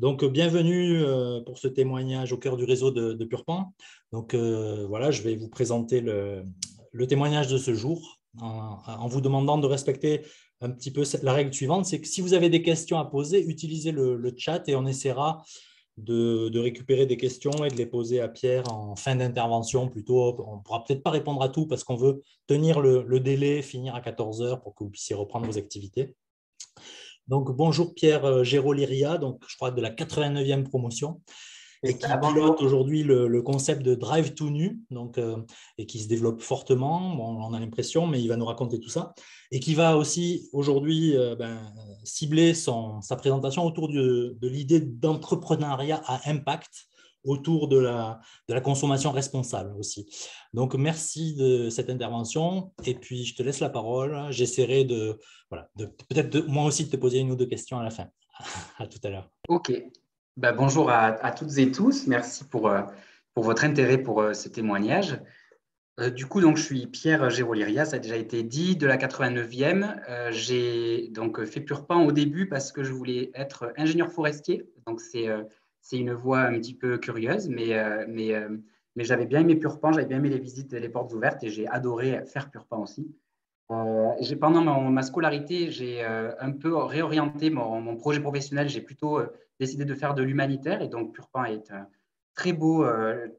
Donc, bienvenue pour ce témoignage au cœur du réseau de, de Purpan. Donc, voilà, je vais vous présenter le, témoignage de ce jour en, vous demandant de respecter un petit peu la règle suivante, c'est que si vous avez des questions à poser, utilisez le, chat et on essaiera de, récupérer des questions et de les poser à Pierre en fin d'intervention plutôt. On ne pourra peut-être pas répondre à tout parce qu'on veut tenir le, le, délai, finir à 14 heures pour que vous puissiez reprendre vos activités. Donc, bonjour Pierre euh, Géroliria, donc je crois de la 89e promotion, et qui pilote aujourd'hui le, concept de Drive to Nu, donc, euh, et qui se développe fortement, on a l'impression, mais il va nous raconter tout ça, et qui va aussi aujourd'hui euh, ben, cibler son, sa présentation autour de, de l'idée d'entrepreneuriat à impact, autour de la, de la consommation responsable aussi. Donc, merci de cette intervention. Et puis, je te laisse la parole. J'essaierai de, voilà, de peut-être moi aussi de te poser une ou deux questions à la fin. à tout à l'heure. OK. Ben, bonjour à, toutes et tous. Merci pour, euh, pour votre intérêt pour euh, ce témoignage. Euh, du coup, donc, je suis Pierre Géroliria, ça a déjà été dit, de la 89e. J'ai donc fait pur pan au début parce que je voulais être ingénieur forestier. Donc, c'est c'est une voie un petit peu curieuse, mais, euh, mais, euh, mais j'avais bien aimé Purpan, j'avais bien aimé les visites les portes ouvertes et j'ai adoré faire Purpan aussi. Euh, pendant ma, scolarité, j'ai un peu réorienté mon, projet professionnel. J'ai plutôt décidé de faire de l'humanitaire et donc Purpan est un très beau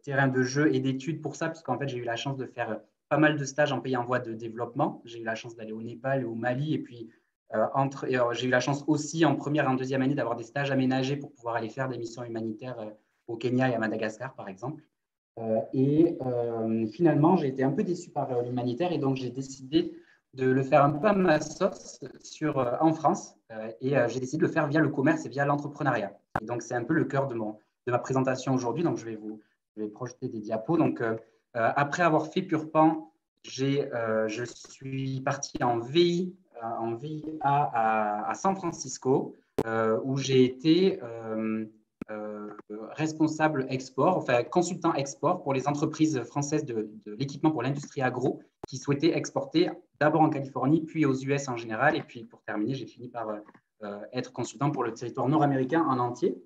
terrain de jeu et d'études pour ça, puisqu'en fait, j'ai eu la chance de faire pas mal de stages en pays en voie de développement. J'ai eu la chance d'aller au Népal et au Mali et puis entre, euh, j'ai eu la chance aussi en première et en deuxième année d'avoir des stages aménagés pour pouvoir aller faire des missions humanitaires euh, au Kenya et à Madagascar, par exemple. et finalement, j'ai été un peu déçu par l'humanitaire et donc j'ai décidé de le faire un peu à ma sauce en France. et j'ai décidé de le faire via le commerce et via l'entrepreneuriat. Et donc, c'est un peu le cœur de, mon, de ma présentation aujourd'hui. Donc, je vais vous je vais projeter des diapos. Donc, après avoir fait Purpan, je suis parti en VI en VIA à, San Francisco, euh, où j'ai été euh, euh, responsable export, enfin consultant export pour les entreprises françaises de, l'équipement pour l'industrie agro qui souhaitaient exporter d'abord en Californie, puis aux US en général. Et puis pour terminer, j'ai fini par être consultant pour le territoire nord-américain en entier.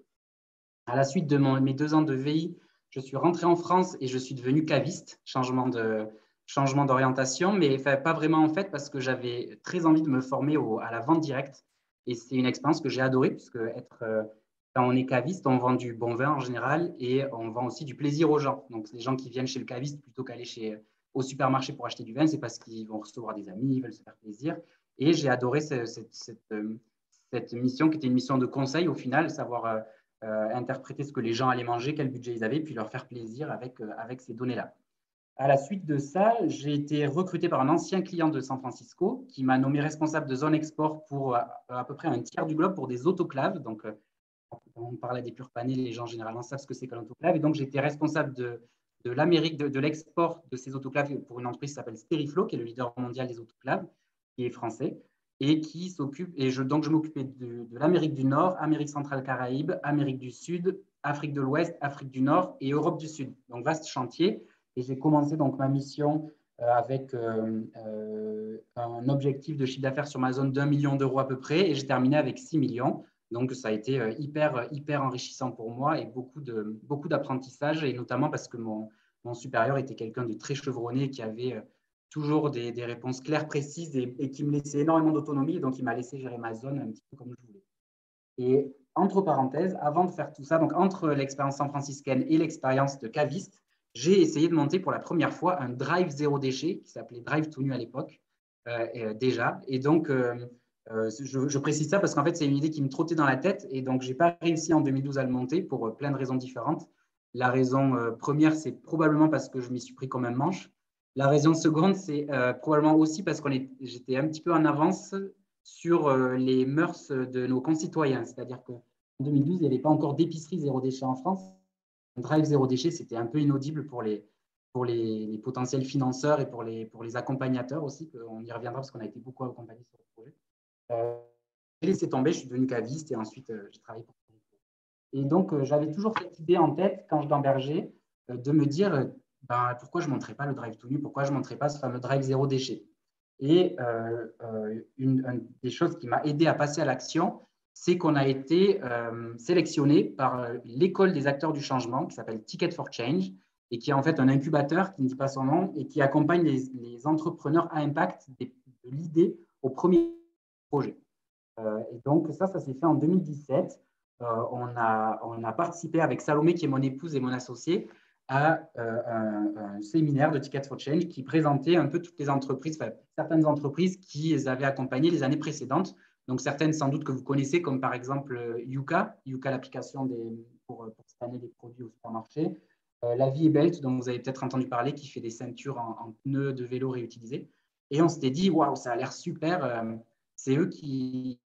À la suite de mes deux ans de VI, je suis rentré en France et je suis devenu caviste, changement de, changement d'orientation, mais pas vraiment en fait parce que j'avais très envie de me former à la vente directe. Et c'est une expérience que j'ai adorée, puisque euh, quand on est caviste, on vend du bon vin en général et on vend aussi du plaisir aux gens. Donc, les gens qui viennent chez le caviste plutôt qu'aller chez, au supermarché pour acheter du vin, c'est parce qu'ils vont recevoir des amis, ils veulent se faire plaisir. Et j'ai adoré euh, cette, mission qui était une mission de conseil au final, savoir euh, interpréter ce que les gens allaient manger, quel budget ils avaient, puis leur faire plaisir avec, avec ces données-là. À la suite de ça, j'ai été recruté par un ancien client de San Francisco qui m'a nommé responsable de zone export pour euh, à, peu près un tiers du globe pour des autoclaves. Donc, euh, on parlait des purs panels, les gens généralement savent ce que c'est qu'un autoclave. Et donc, j'étais responsable de, de l'Amérique, de, l'export de ces autoclaves pour une entreprise qui s'appelle Steriflow, qui est le leader mondial des autoclaves, qui est français, et qui s'occupe, et donc je m'occupais de, de l'Amérique du Nord, Amérique centrale Caraïbes, Amérique du Sud, Afrique de l'Ouest, Afrique du Nord et Europe du Sud. Donc, vaste chantier. Et j'ai commencé donc ma mission euh, avec euh, euh, un objectif de chiffre d'affaires sur ma zone d'un million d'euros à peu près, et j'ai terminé avec 6 millions. Donc, ça a été hyper, hyper enrichissant pour moi et beaucoup, de, beaucoup d'apprentissage, et notamment parce que mon, mon supérieur était quelqu'un de très chevronné qui avait toujours des, des réponses claires, précises et, et, qui me laissait énormément d'autonomie. Donc, il m'a laissé gérer ma zone un petit peu comme je voulais. Et entre parenthèses, avant de faire tout ça, donc entre l'expérience san franciscaine et l'expérience de caviste, j'ai essayé de monter pour la première fois un drive zéro déchet qui s'appelait Drive tout nu à l'époque euh, euh, déjà. Et donc, euh, je, précise ça parce qu'en fait, c'est une idée qui me trottait dans la tête et donc, je n'ai pas réussi en 2012 à le monter pour plein de raisons différentes. La raison première, c'est probablement parce que je m'y suis pris comme un manche. La raison seconde, c'est probablement aussi parce que j'étais un petit peu en avance sur les mœurs de nos concitoyens. C'est-à-dire qu'en 2012, il n'y avait pas encore d'épicerie zéro déchet en France. Drive zéro déchet, c'était un peu inaudible pour les, pour les, potentiels financeurs et pour les, pour les accompagnateurs aussi. On y reviendra parce qu'on a été beaucoup accompagnés sur le projet. Euh, j'ai laissé tomber, je suis devenu caviste et ensuite euh, j'ai travaillé pour Et donc, euh, j'avais toujours cette idée en tête quand je l'embergeais de me dire ben, pourquoi je ne montrais pas le drive tout nu, pourquoi je ne montrais pas ce fameux drive zéro déchet? Et une, des choses qui m'a aidé à passer à l'action, c'est qu'on a été sélectionné par l'école des acteurs du changement qui s'appelle Ticket for Change et qui est en fait un incubateur qui ne dit pas son nom et qui accompagne les, entrepreneurs à impact de l'idée au premier projet. et donc ça, ça s'est fait en 2017. on, a, on a participé avec Salomé, qui est mon épouse et mon associé, à euh, un, séminaire de Ticket for Change qui présentait un peu toutes les entreprises, certaines entreprises qui avaient accompagné les années précédentes. Donc certaines sans doute que vous connaissez, comme par exemple euh, Yuka, Yuka l'application pour, pour scanner des produits au supermarché. Euh, la vie belle, dont vous avez peut-être entendu parler, qui fait des ceintures en, pneus de vélo réutilisés. Et on s'était dit, waouh, ça a l'air super. c'est eux qui,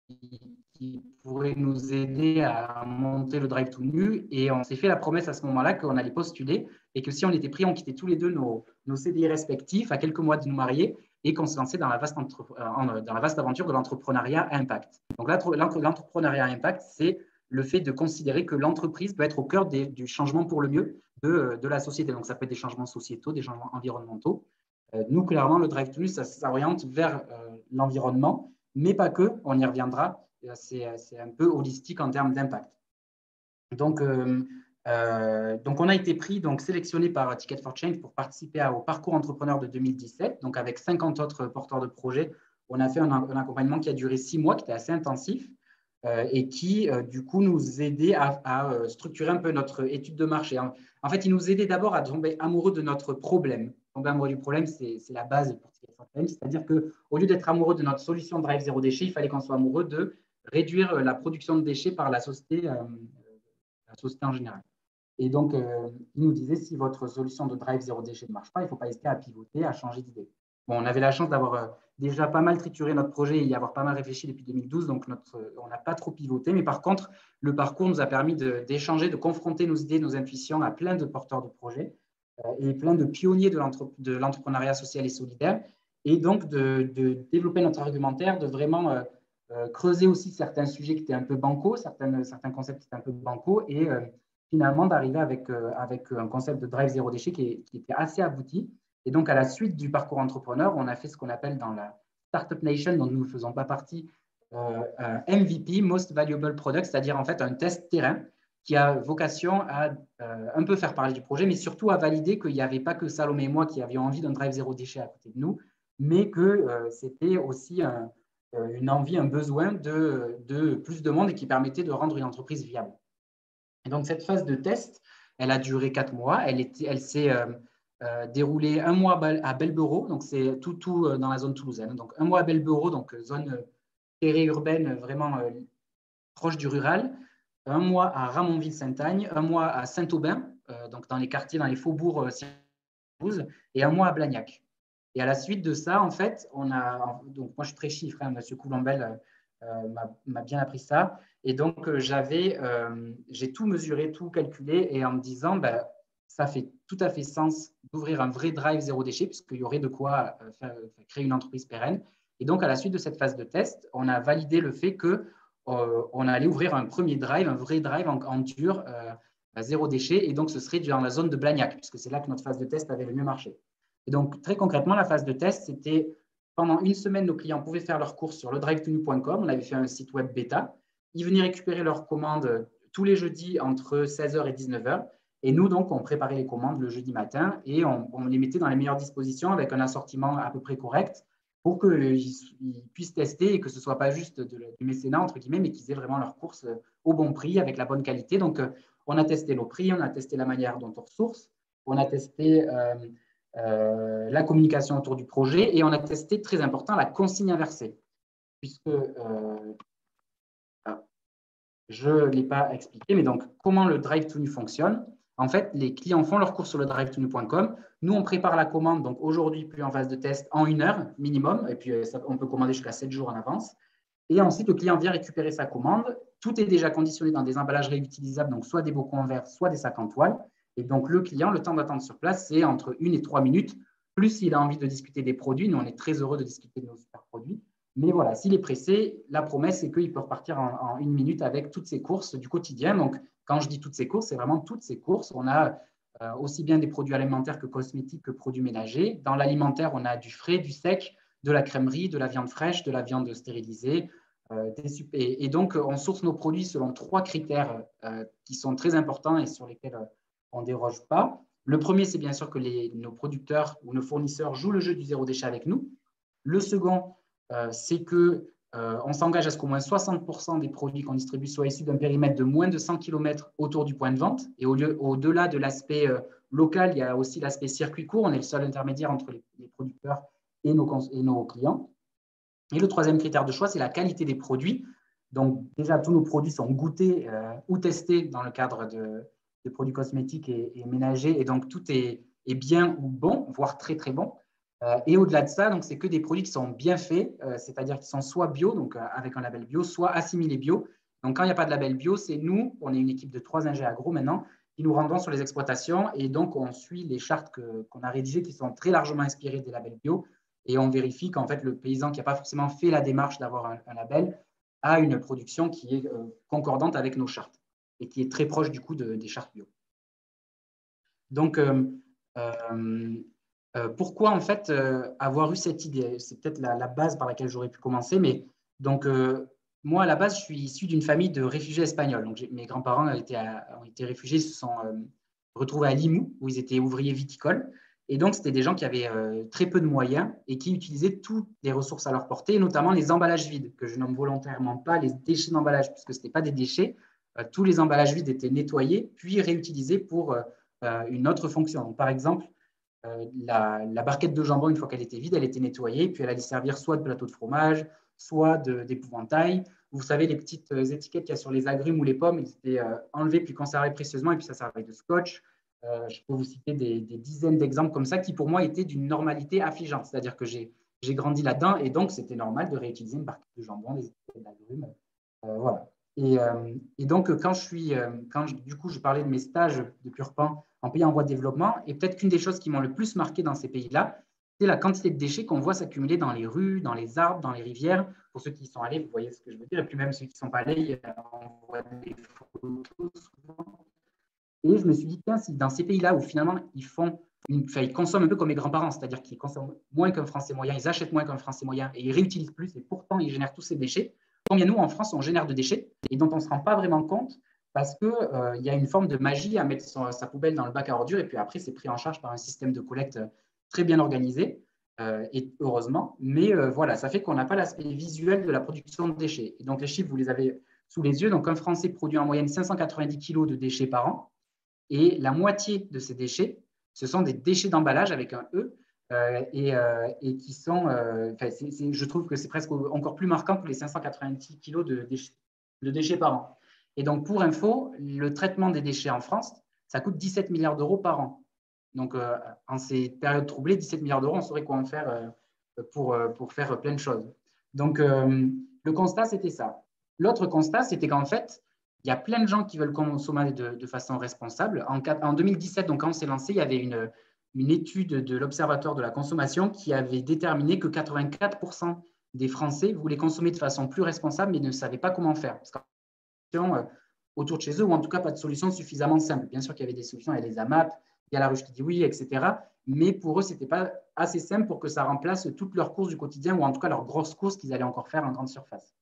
qui pourraient nous aider à monter le Drive to Nu. Et on s'est fait la promesse à ce moment-là qu'on allait postuler et que si on était pris, on quittait tous les deux nos, nos CDI respectifs à quelques mois de nous marier et qu'on se lançait dans la vaste, euh, dans la vaste aventure de l'entrepreneuriat impact. Donc l'entrepreneuriat impact, c'est le fait de considérer que l'entreprise peut être au cœur du changement pour le mieux de, de, la société. Donc ça peut être des changements sociétaux, des changements environnementaux. Euh, nous, clairement, le Drive to ça s'oriente vers euh, l'environnement, mais pas que, on y reviendra. Euh, c'est un peu holistique en termes d'impact. Donc, euh, euh, donc, on a été pris, donc sélectionné par Ticket for Change pour participer au parcours entrepreneur de 2017. Donc, avec 50 autres porteurs de projets, on a fait un, accompagnement qui a duré six mois, qui était assez intensif et qui, du coup, nous aidait à, à, structurer un peu notre étude de marché. En, fait, il nous aidait d'abord à tomber amoureux de notre problème. Tomber amoureux du problème, c'est la base pour Ticket for Change. C'est-à-dire qu'au lieu d'être amoureux de notre solution Drive Zéro Déchet, il fallait qu'on soit amoureux de réduire euh, la production de déchets par euh, la société en général. Et donc, euh, il nous disait, si votre solution de drive zéro déchet ne marche pas, il ne faut pas hésiter à pivoter, à changer d'idée. Bon, on avait la chance d'avoir déjà pas mal trituré notre projet et y avoir pas mal réfléchi depuis 2012, donc notre, on n'a pas trop pivoté. Mais par contre, le parcours nous a permis d'échanger, de, confronter nos idées, nos intuitions à plein de porteurs de projets et plein de pionniers de l'entrepreneuriat social et solidaire. Et donc, de, de, développer notre argumentaire, de vraiment euh, creuser aussi certains sujets qui étaient un peu bancaux, certains, concepts qui étaient un peu bancaux, et euh, finalement d'arriver avec, euh, avec un concept de drive zéro déchet qui, était assez abouti. Et donc, à la suite du parcours entrepreneur, on a fait ce qu'on appelle dans la Startup Nation, dont nous ne faisons pas partie, un MVP, Most Valuable Product, c'est-à-dire en fait un test terrain qui a vocation à un peu faire parler du projet, mais surtout à valider qu'il n'y avait pas que Salomé et moi qui avions envie d'un drive zéro déchet à côté de nous, mais que c'était aussi un, euh, une envie, un besoin de, plus de monde et qui permettait de rendre une entreprise viable. Donc, cette phase de test, elle a duré quatre mois. Elle, s'est euh, euh, déroulée un mois à Belbureau, donc c'est tout, tout dans la zone toulousaine. Donc, un mois à Belbureau, donc zone périurbaine vraiment proche du rural. Un mois à Ramonville-Saint-Agne, un mois à Saint-Aubin, donc dans les quartiers, dans les faubourgs et un mois à Blagnac. Et à la suite de ça, en fait, on a. Donc, moi, je suis très chiffre, hein, M. Coulombel euh, m'a bien appris ça. Et donc, euh, j'avais, euh, j'ai tout mesuré, tout calculé, et en me disant, ben, ça fait tout à fait sens d'ouvrir un vrai drive zéro déchet, puisqu'il y aurait de quoi créer une entreprise pérenne. Et donc, à la suite de cette phase de test, on a validé le fait que on allait ouvrir un premier drive, un vrai drive en, en dur zéro déchet, et donc ce serait dans la zone de Blagnac, puisque c'est là que notre phase de test avait le mieux marché. Et donc, très concrètement, la phase de test, c'était pendant une semaine, nos clients pouvaient faire leurs courses sur le. On avait fait un site web bêta. Ils venaient récupérer leurs commandes tous les jeudis entre 16h et 19h. Et nous, donc, on préparait les commandes le jeudi matin et on, les mettait dans les meilleures dispositions avec un assortiment à peu près correct pour qu'ils puissent tester et que ce ne soit pas juste du mécénat, entre guillemets, mais qu'ils aient vraiment leurs courses au bon prix, avec la bonne qualité. Donc, on a testé nos prix, on a testé la manière dont on ressource, on a testé euh, euh, la communication autour du projet et on a testé, très important, la consigne inversée. Puisque, euh, ah, je ne l'ai pas expliqué, mais donc comment le drive to fonctionne? En fait, les clients font leur course sur le drive to Nous, on prépare la commande, donc aujourd'hui, plus en phase de test, en une heure minimum. Et puis, euh, on peut commander jusqu'à 7 jours en avance. Et ensuite, le client vient récupérer sa commande. Tout est déjà conditionné dans des emballages réutilisables, donc soit des bocaux en verre, soit des sacs en toile. Et donc, le client, le temps d'attente sur place, c'est entre une et trois minutes. Plus s'il a envie de discuter des produits, nous, on est très heureux de discuter de nos super produits. Mais voilà, s'il est pressé, la promesse, c'est qu'il peut repartir en, une minute avec toutes ses courses du quotidien. Donc, quand je dis toutes ses courses, c'est vraiment toutes ses courses. On a euh, aussi bien des produits alimentaires que cosmétiques que produits ménagers. Dans l'alimentaire, on a du frais, du sec, de la crèmerie, de la viande fraîche, de la viande stérilisée, et, donc, on source nos produits selon trois critères qui sont très importants et sur lesquels on ne déroge pas. Le premier, c'est bien sûr que nos producteurs ou nos fournisseurs jouent le jeu du zéro déchet avec nous. Le second, c'est que euh, on s'engage à ce qu'au moins 60% des produits qu'on distribue soient issus d'un périmètre de moins de 100 km autour du point de vente. Et au-delà de l'aspect euh, local, il y a aussi l'aspect circuit court. On est le seul intermédiaire entre les, producteurs et nos, clients. Et le troisième critère de choix, c'est la qualité des produits. Donc déjà, tous nos produits sont goûtés euh, ou testés dans le cadre de, produits cosmétiques et, ménagers. Et donc, tout est, est bien ou bon, voire très, très bon. Euh, et au-delà de ça, donc c'est que des produits qui sont bien faits, euh, c'est-à-dire qui sont soit bio, donc euh, avec un label bio, soit assimilés bio. Donc quand il n'y a pas de label bio, c'est nous, on est une équipe de trois ingénieurs agro maintenant, qui nous rendons sur les exploitations et donc on suit les chartes qu'on a rédigées qui sont très largement inspirées des labels bio et on vérifie qu'en fait le paysan qui n'a pas forcément fait la démarche d'avoir un, label a une production qui est concordante avec nos chartes et qui est très proche du coup des chartes bio. Donc, euh, pourquoi en fait euh, avoir eu cette idée? C'est peut-être la, base par laquelle j'aurais pu commencer, mais donc euh, moi à la base je suis issu d'une famille de réfugiés espagnols. Donc mes grands-parents ont été, ont été réfugiés, se sont retrouvés à Limoux où ils étaient ouvriers viticoles. Et donc, c'était des gens qui avaient très peu de moyens et qui utilisaient toutes les ressources à leur portée, notamment les emballages vides, que je nomme volontairement pas les déchets d'emballage, puisque ce n'était pas des déchets. Tous les emballages vides étaient nettoyés, puis réutilisés pour une autre fonction. par exemple, euh, la, barquette de jambon, une fois qu'elle était vide, elle était nettoyée, puis elle allait servir soit de plateau de fromage, soit d'épouvantail. Vous savez, les petites euh, étiquettes qu'il y a sur les agrumes ou les pommes, ils étaient euh, enlevés puis conservés précieusement, et puis ça servait de scotch. je peux vous citer des, dizaines d'exemples comme ça qui, pour moi, étaient d'une normalité affligeante. C'est-à-dire que j'ai grandi là-dedans, et donc c'était normal de réutiliser une barquette de jambon, des étiquettes d'agrumes. voilà. Et, donc, quand je suis, quand du coup, je parlais de mes stages de pur pain en pays en voie de développement. Et peut-être qu'une des choses qui m'ont le plus marqué dans ces pays-là, c'est la quantité de déchets qu'on voit s'accumuler dans les rues, dans les arbres, dans les rivières. Pour ceux qui sont allés, vous voyez ce que je veux dire. Et puis même ceux qui ne sont pas allés, on voit des photos souvent. Et je me suis dit, tiens, si dans ces pays-là où finalement ils font, ils consomment un peu comme mes grands-parents, c'est-à-dire qu'ils consomment moins qu'un Français moyen, ils achètent moins qu'un Français moyen et ils réutilisent plus, et pourtant ils génèrent tous ces déchets. Combien nous en France on génère de déchets? Et dont on ne se rend pas vraiment compte parce qu'il euh, y a une forme de magie à mettre sa poubelle dans le bac à ordures et puis après, c'est pris en charge par un système de collecte euh, très bien organisé, euh, et heureusement. Mais voilà, ça fait qu'on n'a pas l'aspect visuel de la production de déchets. Et donc, les chiffres, vous les avez sous les yeux. Donc, un Français produit en moyenne 590 kg de déchets par an, et la moitié de ces déchets, ce sont des déchets d'emballage avec un E, et, et, qui sont, je trouve que c'est presque encore plus marquant que les 590 kg de déchets, de déchets par an. Et donc, pour info, le traitement des déchets en France, ça coûte 17 milliards d'euros par an. Donc, euh, en ces périodes troublées, 17 milliards d'euros, on saurait quoi en faire euh, pour, euh, pour faire plein de choses. Donc, le constat, c'était ça. L'autre constat, c'était qu'en fait, il y a plein de gens qui veulent consommer de, façon responsable. En, en, 2017, donc quand on s'est lancé, il y avait une, une étude de l'Observatoire de la consommation qui avait déterminé que 84% des Français voulaient consommer de façon plus responsable, mais ne savaient pas comment faire. Parce euh, autour de chez eux, ou en tout cas pas de solution suffisamment simple. Bien sûr qu'il y avait des solutions, il y a les AMAP, il y a la ruche qui dit oui, etc. Mais pour eux, ce n'était pas assez simple pour que ça remplace toutes leurs courses du quotidien, ou en tout cas leurs grosses courses qu'ils allaient encore faire en grande surface.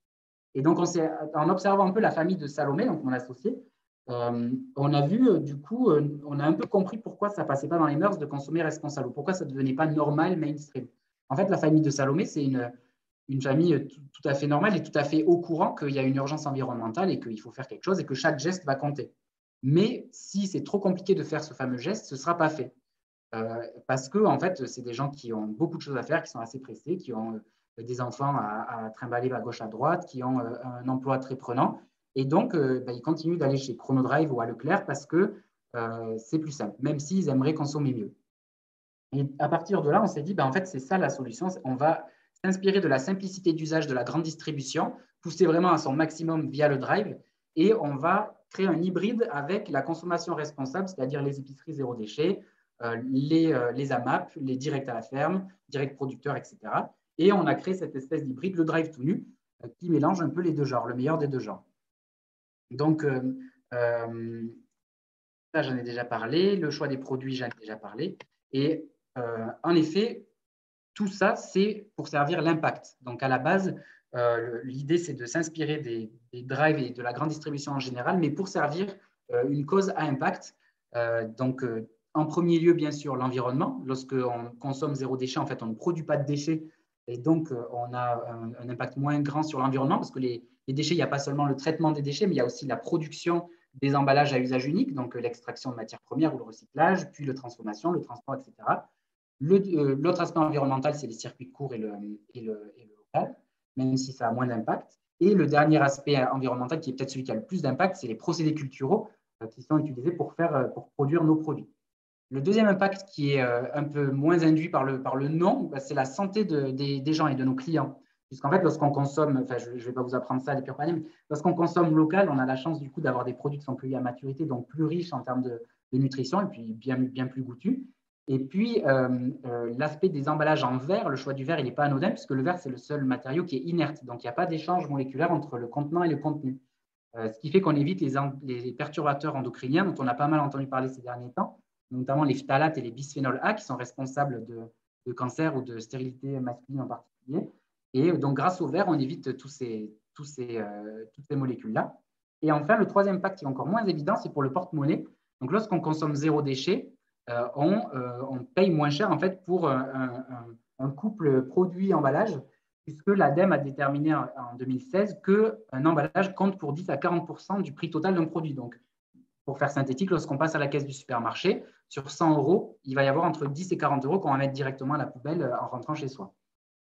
Et donc, en observant un peu la famille de Salomé, donc mon associé, euh, on a vu, euh, du coup, on a un peu compris pourquoi ça passait pas dans les mœurs de consommer responsable, ou pourquoi ça ne devenait pas normal, mainstream. En fait, la famille de Salomé, c'est une, une famille tout, à fait normale et tout à fait au courant qu'il y a une urgence environnementale et qu'il faut faire quelque chose et que chaque geste va compter. Mais si c'est trop compliqué de faire ce fameux geste, ce ne sera pas fait. Euh, parce que, en fait, c'est des gens qui ont beaucoup de choses à faire, qui sont assez pressés, qui ont euh, des enfants à, trimballer à gauche, à droite, qui ont euh, un emploi très prenant. Et donc, bah, ils continuent d'aller chez Chronodrive ou à Leclerc parce que c'est plus simple, même s'ils aimeraient consommer mieux. Et à partir de là, on s'est dit, bah, en fait, c'est ça la solution. On va s'inspirer de la simplicité d'usage de la grande distribution, pousser vraiment à son maximum via le drive, et on va créer un hybride avec la consommation responsable, c'est-à-dire les épiceries zéro déchet, euh, les, euh, les AMAP, les directs à la ferme, directs producteurs, etc. Et on a créé cette espèce d'hybride, le drive tout nu, euh, qui mélange un peu les deux genres, le meilleur des deux genres. Donc, ça, j'en ai déjà parlé. Le choix des produits, j'en ai déjà parlé. Et en effet, tout ça, c'est pour servir l'impact. Donc, à la base, L'idée, c'est de s'inspirer des, drives et de la grande distribution en général, mais pour servir une cause à impact. donc, en premier lieu, bien sûr, l'environnement. Lorsqu'on consomme zéro déchet, en fait, on ne produit pas de déchets et donc on a un, impact moins grand sur l'environnement parce que les, déchets, il n'y a pas seulement le traitement des déchets, mais il y a aussi la production des emballages à usage unique, donc l'extraction de matières premières ou le recyclage, puis la transformation, le transport, etc. Euh, l'autre aspect environnemental, c'est les circuits courts et le, local, même si ça a moins d'impact. Et le dernier aspect environnemental, qui est peut-être celui qui a le plus d'impact, c'est les procédés culturaux euh, qui sont utilisés pour, faire, euh, pour produire nos produits. Le deuxième impact qui est un peu moins induit par le, par le nom, bah, c'est la santé de, des, gens et de nos clients. Puisqu'en fait, lorsqu'on consomme, enfin, je ne vais pas vous apprendre ça des pure mais lorsqu'on consomme local, on a la chance du coup d'avoir des produits qui sont plus à maturité, donc plus riches en termes de, nutrition et puis bien, bien plus goûtus. Et puis, euh, euh, l'aspect des emballages en verre, le choix du verre, il n'est pas anodin, puisque le verre, c'est le seul matériau qui est inerte. Donc, il n'y a pas d'échange moléculaire entre le contenant et le contenu. Euh, ce qui fait qu'on évite les, perturbateurs endocriniens, dont on a pas mal entendu parler ces derniers temps, notamment les phtalates et les bisphénols A, qui sont responsables de, cancer ou de stérilité masculine en particulier. Et donc, grâce au verre, on évite tous ces, ces, toutes ces molécules-là. Et enfin, le troisième impact qui est encore moins évident, c'est pour le porte-monnaie. Donc, lorsqu'on consomme zéro déchet, euh, euh, on, paye moins cher en fait pour un, couple produit-emballage, puisque l'ADEME a déterminé en, 2016 qu'un emballage compte pour 10 à 40% du prix total d'un produit. Donc, pour faire synthétique, lorsqu'on passe à la caisse du supermarché, sur 100 euros, il va y avoir entre 10 et 40 euros qu'on va mettre directement à la poubelle euh, en rentrant chez soi.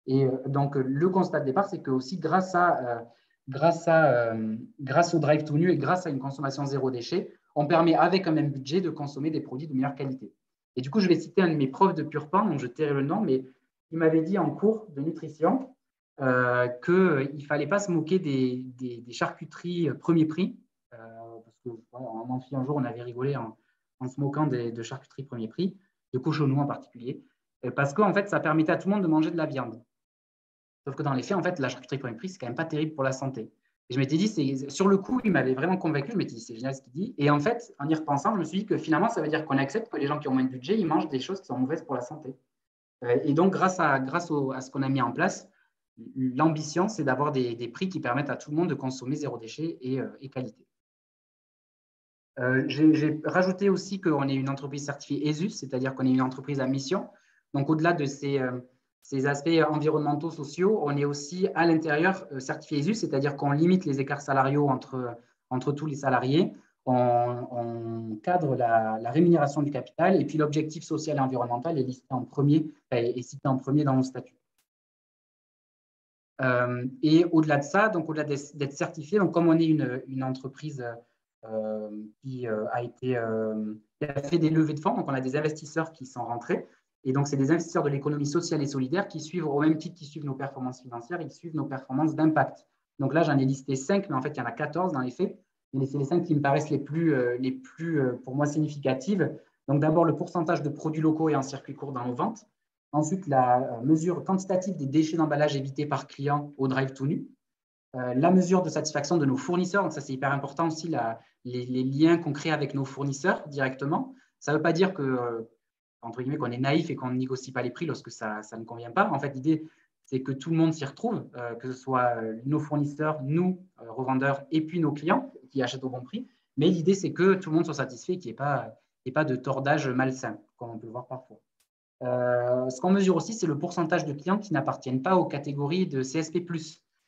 Et donc, le constat de départ, c'est que aussi grâce, à, grâce, à, grâce au drive tout nu et grâce à une consommation zéro déchet, on permet avec un même budget de consommer des produits de meilleure qualité. Et du coup, je vais citer un de mes profs de pur pain, dont je tairai le nom, mais il m'avait dit en cours de nutrition euh, qu'il ne fallait pas se moquer des, charcuteries euh, premier prix. Euh, parce que en amphi, un jour, on avait rigolé en, se moquant de charcuteries premier prix, de cochonneaux en particulier, parce qu'en fait, ça permettait à tout le monde de manger de la viande. Sauf que dans les faits, en fait, la charcuterie premier prix, c'est quand même pas terrible pour la santé. Et je m'étais dit, sur le coup, il m'avait vraiment convaincu. Je m'étais dit, c'est génial ce qu'il dit. Et en fait, en y repensant, je me suis dit que finalement, ça veut dire qu'on accepte que les gens qui ont moins de budget, ils mangent des choses qui sont mauvaises pour la santé. Euh, et donc, grâce à, grâce à ce qu'on a mis en place, l'ambition, c'est d'avoir des, prix qui permettent à tout le monde de consommer zéro déchet et, euh, qualité. Euh, j'ai rajouté aussi qu'on est une entreprise certifiée ESUS, c'est-à-dire qu'on est une entreprise à mission. Donc, au-delà de ces ces aspects environnementaux, sociaux, on est aussi à l'intérieur euh, certifié ESU, c'est-à-dire qu'on limite les écarts salariaux entre, entre tous les salariés, on, cadre la, rémunération du capital et puis l'objectif social et environnemental est listé en premier, est cité en premier dans nos statuts. Euh, et au-delà de ça, donc au-delà d'être certifié, donc comme on est une, entreprise euh, qui a qui a fait des levées de fonds, donc on a des investisseurs qui sont rentrés, et donc, c'est des investisseurs de l'économie sociale et solidaire qui suivent, au même titre qu'ils suivent nos performances financières, ils suivent nos performances d'impact. Donc là, j'en ai listé 5, mais en fait, il y en a 14 dans les faits. Mais c'est les 5 qui me paraissent les plus, euh, les plus euh, pour moi, significatives. Donc d'abord, le pourcentage de produits locaux et en circuit court dans nos ventes. Ensuite, la euh, mesure quantitative des déchets d'emballage évités par client au drive tout nu. la mesure de satisfaction de nos fournisseurs. Donc ça, c'est hyper important aussi, les, les, liens qu'on crée avec nos fournisseurs directement. Ça ne veut pas dire que entre guillemets, qu'on est naïf et qu'on ne négocie pas les prix lorsque ça, ne convient pas. En fait, l'idée, c'est que tout le monde s'y retrouve, euh, que ce soit euh, nos fournisseurs, nous, euh, revendeurs, et puis nos clients qui achètent au bon prix. Mais l'idée, c'est que tout le monde soit satisfait, qu'il n'y ait, pas, pas de tordage malsain, comme on peut le voir parfois. ce qu'on mesure aussi, c'est le pourcentage de clients qui n'appartiennent pas aux catégories de CSP.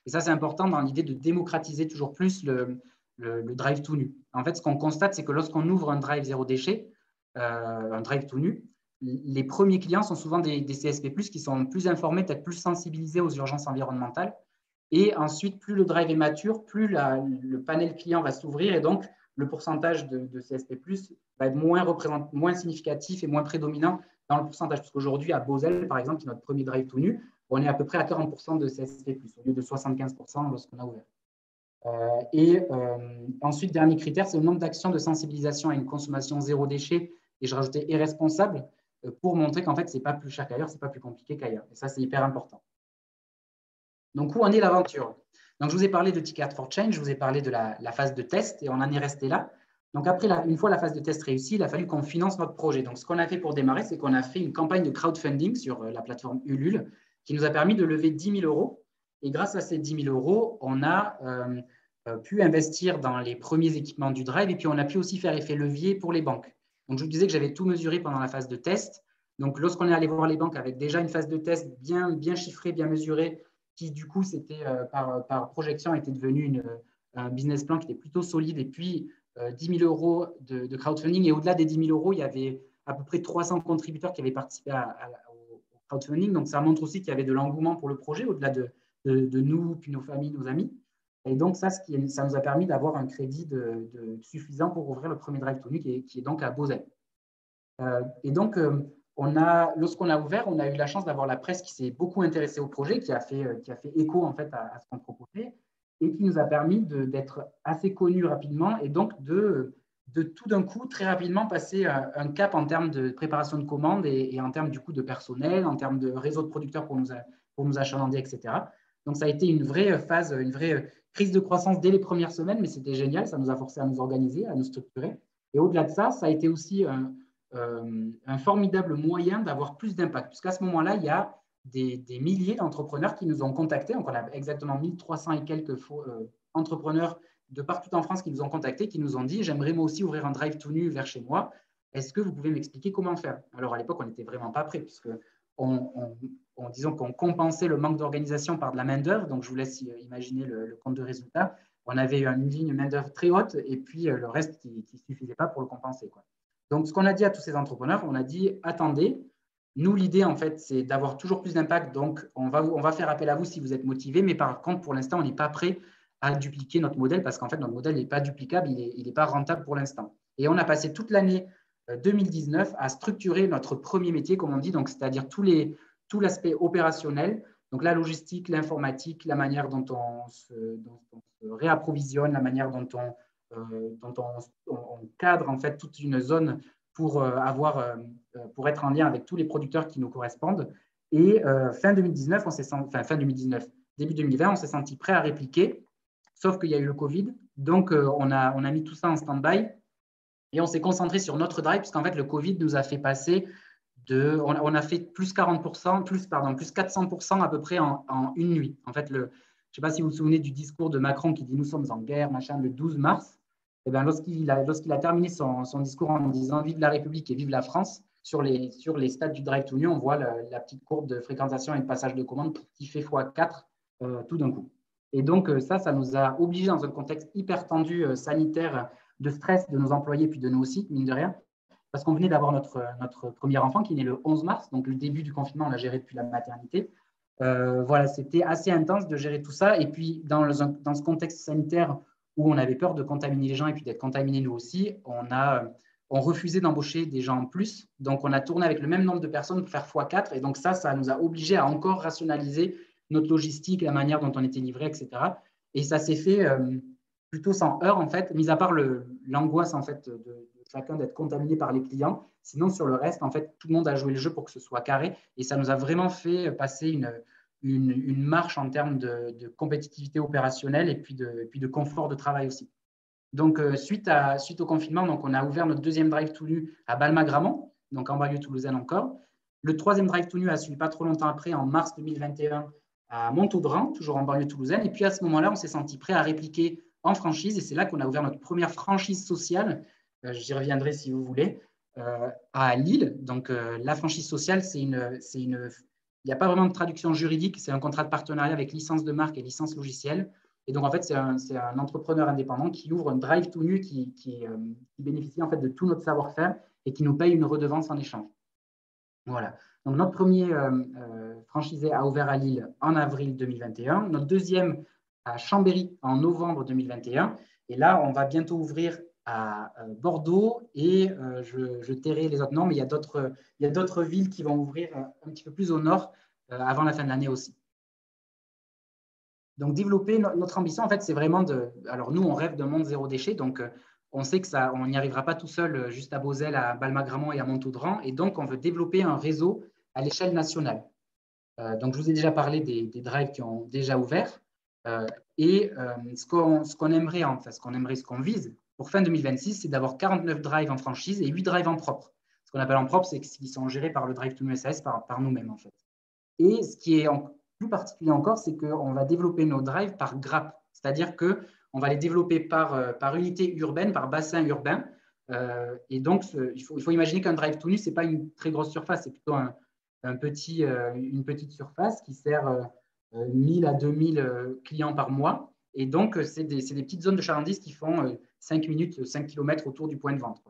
Et ça, c'est important dans l'idée de démocratiser toujours plus le, le drive tout nu. En fait, ce qu'on constate, c'est que lorsqu'on ouvre un drive zéro déchet, un drive tout nu, les premiers clients sont souvent des, CSP, qui sont plus informés, peut-être plus sensibilisés aux urgences environnementales. Et ensuite, plus le drive est mature, plus le panel client va s'ouvrir et donc le pourcentage de, CSP, va être moins, moins significatif et moins prédominant dans le pourcentage. Parce qu'aujourd'hui, à Bosel, par exemple, qui est notre premier drive tout nu, on est à peu près à 40% de CSP, au lieu de 75% lorsqu'on a ouvert. Euh, et euh, ensuite, dernier critère, c'est le nombre d'actions de sensibilisation à une consommation zéro déchet. Et je rajoutais et responsable euh, pour montrer qu'en fait, ce n'est pas plus cher qu'ailleurs, ce n'est pas plus compliqué qu'ailleurs. Et ça, c'est hyper important. Donc, où en est l'aventure? Donc, je vous ai parlé de Ticket for Change, je vous ai parlé de la, phase de test et on en est resté là. Donc, après, une fois la phase de test réussie, il a fallu qu'on finance notre projet. Donc, ce qu'on a fait pour démarrer, c'est qu'on a fait une campagne de crowdfunding sur euh, la plateforme Ulule qui nous a permis de lever 10 000 euros Et grâce à ces 10 000 euros, on a pu investir dans les premiers équipements du drive et puis on a pu aussi faire effet levier pour les banques. Donc, je vous disais que j'avais tout mesuré pendant la phase de test. Donc, lorsqu'on est allé voir les banques avec déjà une phase de test bien, bien chiffrée, bien mesurée, qui du coup, c'était par, par, projection, était devenu un business plan qui était plutôt solide. Et puis, 10 000 euros de, crowdfunding. Et au-delà des 10 000 euros, il y avait à peu près 300 contributeurs qui avaient participé au crowdfunding. Donc, ça montre aussi qu'il y avait de l'engouement pour le projet, au-delà de, de, nous, puis nos familles, nos amis. Et donc, ça, ça nous a permis d'avoir un crédit de, suffisant pour ouvrir le premier drive to qui est, donc à Beauvais. Euh, et donc, euh, lorsqu'on a ouvert, on a eu la chance d'avoir la presse qui s'est beaucoup intéressée au projet, qui a fait, euh, qui a fait écho en fait à, ce qu'on proposait et qui nous a permis d'être assez connus rapidement et donc de, de tout d'un coup, très rapidement, passer un, cap en termes de préparation de commandes et, en termes du coup de personnel, en termes de réseau de producteurs pour nous, pour nous etc. Donc, ça a été une vraie phase, une vraie crise de croissance dès les premières semaines, mais c'était génial, ça nous a forcé à nous organiser, à nous structurer. Et au-delà de ça, ça a été aussi un, euh, formidable moyen d'avoir plus d'impact, puisqu'à ce moment-là, il y a des, milliers d'entrepreneurs qui nous ont contactés. Donc, on a exactement 1300 et quelques euh, entrepreneurs de partout en France qui nous ont contactés, qui nous ont dit J'aimerais moi aussi ouvrir un drive tout nu vers chez moi. Est-ce que vous pouvez m'expliquer comment faire? Alors, à l'époque, on n'était vraiment pas prêt, puisque on, disons qu'on compensait le manque d'organisation par de la main-d'œuvre. Donc, je vous laisse imaginer le, compte de résultat. On avait une ligne main-d'œuvre très haute et puis euh, le reste qui ne suffisait pas pour le compenser. Quoi. Donc, ce qu'on a dit à tous ces entrepreneurs, on a dit attendez, nous, l'idée, en fait, c'est d'avoir toujours plus d'impact. Donc, on va, on va faire appel à vous si vous êtes motivé. Mais par contre, pour l'instant, on n'est pas prêt à dupliquer notre modèle parce qu'en fait, notre modèle n'est pas duplicable, il n'est pas rentable pour l'instant. Et on a passé toute l'année 2019 euh, à structurer notre premier métier, comme on dit, donc c'est-à-dire tous les, tout l'aspect opérationnel, donc la logistique, l'informatique, la manière dont on, se, réapprovisionne, la manière dont on, euh, dont on, cadre en fait toute une zone pour euh, avoir, pour être en lien avec tous les producteurs qui nous correspondent. Et fin 2019, on s'est enfin fin 2019, début 2020, on s'est senti prêt à répliquer, sauf qu'il y a eu le Covid, donc on a, on a mis tout ça en stand-by. Et on s'est concentré sur notre drive, puisqu'en fait, le Covid nous a fait passer On a, fait plus 40%, plus, pardon, plus 400% à peu près en, une nuit. En fait, je ne sais pas si vous vous souvenez du discours de Macron qui dit Nous sommes en guerre, machin, le 12 mars. Eh bien, lorsqu'il a, terminé son, discours en disant Vive la République et vive la France, sur les, sur stades du Drive to New, on voit la, petite courbe de fréquentation et de passage de commande qui fait x4 euh, tout d'un coup. Et donc, euh, ça, ça nous a obligés, dans un contexte hyper tendu euh, sanitaire de stress de nos employés, puis de nous aussi, mine de rien, parce qu'on venait d'avoir notre, notre premier enfant qui est né le 11 mars, donc le début du confinement, on l'a géré depuis la maternité. Euh, voilà, c'était assez intense de gérer tout ça. Et puis, dans, dans ce contexte sanitaire où on avait peur de contaminer les gens et puis d'être contaminés nous aussi, on a on refusait d'embaucher des gens en plus. Donc, on a tourné avec le même nombre de personnes pour faire x4. Et donc, ça, ça nous a obligés à encore rationaliser notre logistique, la manière dont on était livré, etc. Et ça s'est fait euh, plutôt sans heurts, en fait, mis à part l'angoisse en fait, de, chacun d'être contaminé par les clients. Sinon, sur le reste, en fait, tout le monde a joué le jeu pour que ce soit carré. Et ça nous a vraiment fait passer une, une, marche en termes de, compétitivité opérationnelle et puis de, puis de confort de travail aussi. Donc, euh, suite, à, suite au confinement, donc, on a ouvert notre deuxième drive tout nu à Balma-Gramont, donc en banlieue toulousaine encore. Le troisième drive tout nu a suivi pas trop longtemps après, en mars 2021, à Montaudran, toujours en banlieue toulousaine. Et puis à ce moment-là, on s'est senti prêt à répliquer en franchise. Et c'est là qu'on a ouvert notre première franchise sociale. Euh, j'y reviendrai si vous voulez. Euh, à Lille. Donc, euh, la franchise sociale, c'est une, une, il n'y a pas vraiment de traduction juridique. C'est un contrat de partenariat avec licence de marque et licence logicielle. Et donc, en fait, c'est un, un entrepreneur indépendant qui ouvre un drive tout nu qui, qui, bénéficie en fait de tout notre savoir-faire et qui nous paye une redevance en échange. Voilà. Donc, notre premier franchisé a ouvert à Lille en avril 2021. Notre deuxième à Chambéry en novembre 2021. Et là, on va bientôt ouvrir à euh, Bordeaux et euh, je, je, tairai les autres noms, mais il y a d'autres villes qui vont ouvrir euh, un petit peu plus au nord avant la fin de l'année aussi. Donc, développer notre ambition, en fait, c'est vraiment de. Alors, nous, on rêve d'un monde zéro déchet. Donc, on sait que ça, on n'y arrivera pas tout seul, juste à Beauzelle, à Balmagramont et à Montaudran. Et donc, on veut développer un réseau à l'échelle nationale. donc, je vous ai déjà parlé des, drives qui ont déjà ouvert. Et ce qu'on aimerait, en ce qu'on aimerait, ce qu'on vise pour fin 2026, c'est d'avoir 49 drives en franchise et 8 drives en propre. Ce qu'on appelle en propre, c'est qu'ils sont gérés par le Drive to SAS, par, nous-mêmes en fait. Et ce qui est plus particulier encore, c'est qu'on va développer nos drives par grappe. C'est-à-dire qu'on va les développer par, euh, par unité urbaine, par bassin urbain. Euh, et donc, il faut, imaginer qu'un drive tout nu, ce n'est pas une très grosse surface, c'est plutôt un, petit, une petite surface qui sert 1000 à 2000 clients par mois. Et donc, c'est des, des, petites zones de chalandise qui font 5 minutes, 5 km autour du point de vente.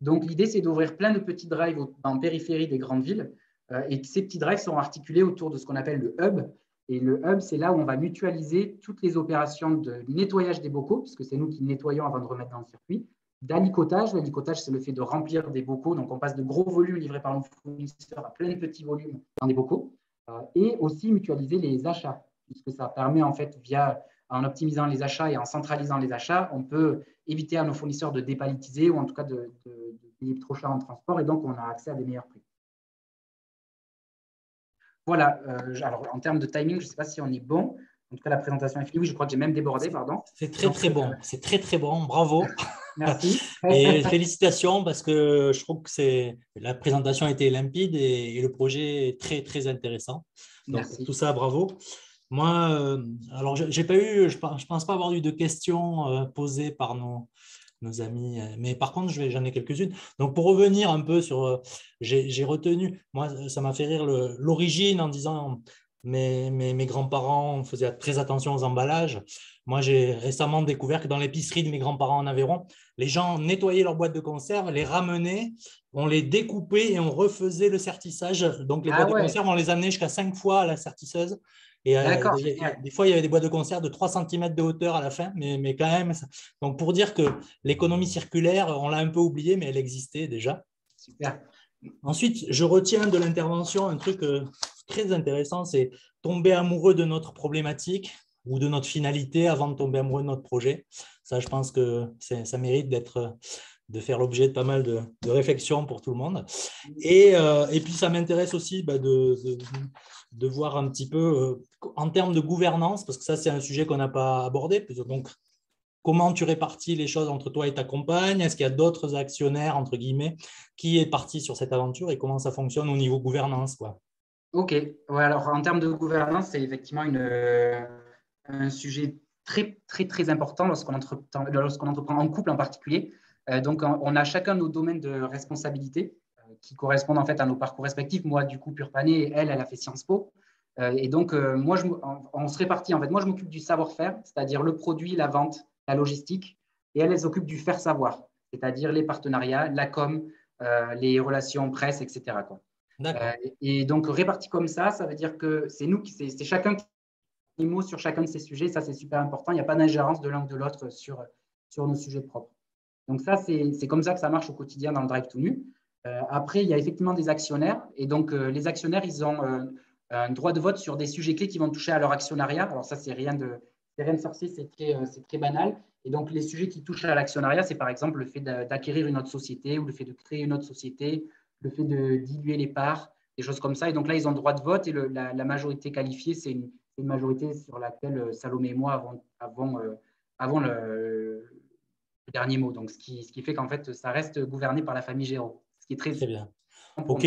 Donc, l'idée, c'est d'ouvrir plein de petits drives en périphérie des grandes villes. Euh, et ces petits drives sont articulés autour de ce qu'on appelle le hub. Et le hub, c'est là où on va mutualiser toutes les opérations de nettoyage des bocaux, puisque c'est nous qui nettoyons avant de remettre dans le circuit, d'alicotage. L'alicotage, c'est le fait de remplir des bocaux. Donc, on passe de gros volumes livrés par nos fournisseurs à plein de petits volumes dans des bocaux. Euh, et aussi mutualiser les achats, puisque ça permet, en fait, via en optimisant les achats et en centralisant les achats, on peut éviter à nos fournisseurs de dépalitiser ou en tout cas de, payer trop cher en transport et donc on a accès à des meilleurs prix. Voilà, euh, alors en termes de timing, je ne sais pas si on est bon. En tout cas, la présentation est finie. Oui, je crois que j'ai même débordé, pardon. C'est très, très bon. Euh, c'est très, très bon. Bravo. Merci. et félicitations parce que je trouve que la présentation a été limpide et, le projet est très, très intéressant. Donc, Merci. tout ça, bravo. Moi, euh, alors, j'ai pas eu, je pense, pense pas avoir eu de questions euh, posées par nos, amis, euh, mais par contre, j'en ai quelques-unes. Donc, pour revenir un peu sur, j'ai retenu, moi, ça m'a fait rire l'origine en disant mes, mes grands-parents faisaient très attention aux emballages. Moi, j'ai récemment découvert que dans l'épicerie de mes grands-parents en Aveyron, les gens nettoyaient leurs boîtes de conserve, les ramenaient, on les découpait et on refaisait le sertissage. Donc, les ah boîtes de conserve, on les amenait jusqu'à cinq fois à la sertisseuse. Et euh, des, fois, il y avait des boîtes de concert de 3 cm de hauteur à la fin, mais, mais quand même. Donc, pour dire que l'économie circulaire, on l'a un peu oublié, mais elle existait déjà. Super. Ensuite, je retiens de l'intervention un truc euh, très intéressant, c'est tomber amoureux de notre problématique ou de notre finalité avant de tomber amoureux de notre projet. Ça, je pense que ça mérite d'être de faire l'objet de pas mal de, réflexions pour tout le monde. Et, euh, et puis, ça m'intéresse aussi bah, de, de, voir un petit peu euh, en termes de gouvernance, parce que ça, c'est un sujet qu'on n'a pas abordé. Donc, comment tu répartis les choses entre toi et ta compagne? Est-ce qu'il y a d'autres actionnaires, entre guillemets, qui est parti sur cette aventure et comment ça fonctionne au niveau gouvernance quoi? Ok, ouais, alors en termes de gouvernance, c'est effectivement une, un sujet très, très, très important lorsqu'on entreprend, en couple en particulier. Euh, donc, on a chacun nos domaines de responsabilité euh, qui correspondent en fait à nos parcours respectifs. Moi, du coup, Pure Pané, elle, elle a fait Sciences Po. Euh, et donc, moi, je, on, se répartit. En fait, moi, je m'occupe du savoir-faire, c'est-à-dire le produit, la vente, la logistique. Et elle, elle s'occupe du faire-savoir, c'est-à-dire les partenariats, la com, les relations presse, etc. Quoi. et donc, réparti comme ça, ça veut dire que c'est nous, c'est chacun qui mots sur chacun de ces sujets. Ça, c'est super important. Il n'y a pas d'ingérence de l'un ou de l'autre sur, nos sujets propres. Donc ça, c'est comme ça que ça marche au quotidien dans le Drive to Nu. Euh, après, il y a effectivement des actionnaires. Et donc, euh, les actionnaires, ils ont euh, un droit de vote sur des sujets clés qui vont toucher à leur actionnariat. Alors ça, c'est rien de, rien de sorcier, c'est très, très, banal. Et donc, les sujets qui touchent à l'actionnariat, c'est par exemple le fait d'acquérir une autre société ou le fait de créer une autre société, le fait de diluer les parts, des choses comme ça. Et donc là, ils ont droit de vote et la, majorité qualifiée, c'est une, majorité sur laquelle Salomé et moi avons, avons, avons le, le dernier mot. Donc, ce qui, ce qui fait qu'en fait, ça reste gouverné par la famille Géraud. Ce qui est très, très bien. Ok,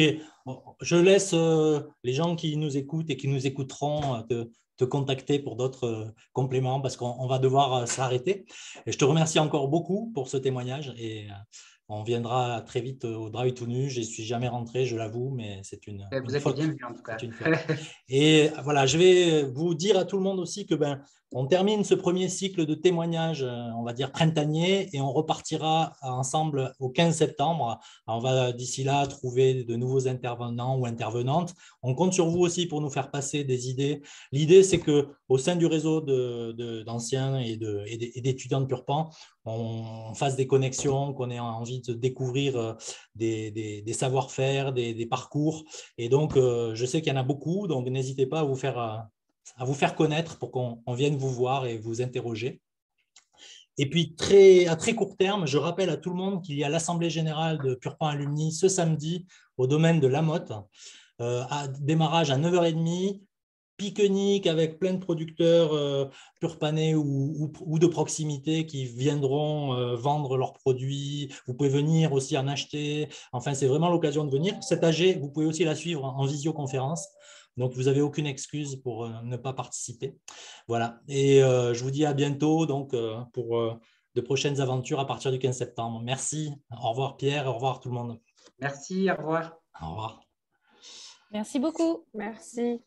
je laisse euh, les gens qui nous écoutent et qui nous écouteront euh, te, te contacter pour d'autres euh, compléments parce qu'on va devoir s'arrêter. Et je te remercie encore beaucoup pour ce témoignage et on viendra très vite au Drive tout nu. Je ne suis jamais rentré, je l'avoue, mais c'est une. Vous êtes bienvenue en tout cas. et voilà, je vais vous dire à tout le monde aussi que ben, on termine ce premier cycle de témoignages, euh, on va dire printanier, et on repartira ensemble au 15 septembre. On va d'ici là trouver de nouveaux intervenants ou intervenantes. On compte sur vous aussi pour nous faire passer des idées. L'idée, c'est que au sein du réseau d'anciens et d'étudiants de, de Purpan, on fasse des connexions, qu'on ait envie de découvrir euh, des, savoir-faire, des, parcours. Et donc, euh, je sais qu'il y en a beaucoup, donc n'hésitez pas à vous faire à vous faire connaître pour qu'on vienne vous voir et vous interroger. Et puis, très, à très court terme, je rappelle à tout le monde qu'il y a l'Assemblée générale de Purpan Alumni ce samedi au domaine de la Motte, euh, à démarrage à 9h30, pique-nique avec plein de producteurs euh, purpanais ou, ou, de proximité qui viendront euh, vendre leurs produits. Vous pouvez venir aussi en acheter. Enfin, c'est vraiment l'occasion de venir. Cette AG, vous pouvez aussi la suivre en visioconférence. Donc, vous n'avez aucune excuse pour ne pas participer. Voilà. Et je vous dis à bientôt donc, pour de prochaines aventures à partir du 15 septembre. Merci. Au revoir Pierre. Au revoir tout le monde. Merci. Au revoir. Au revoir. Merci beaucoup. Merci.